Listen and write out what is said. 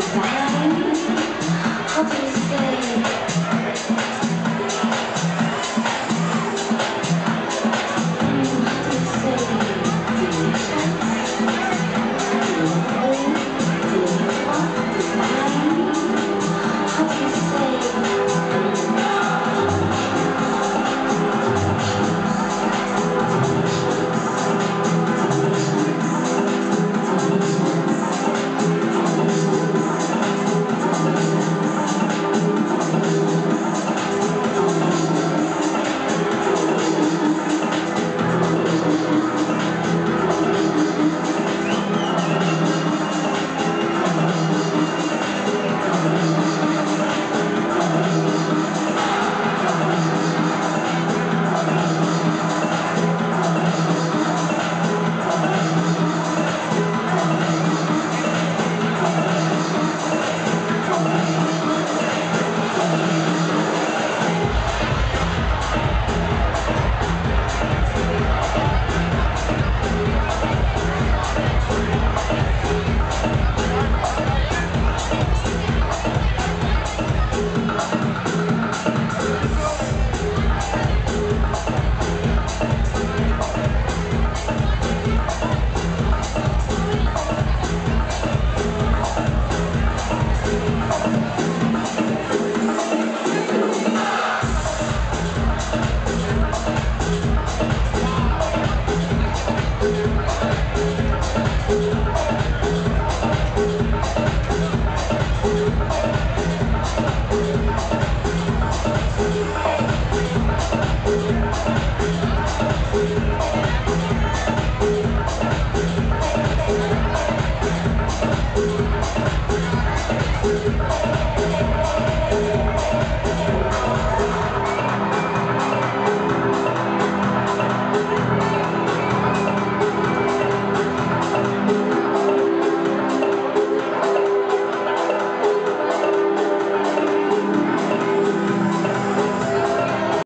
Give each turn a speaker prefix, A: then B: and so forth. A: final. Thank you.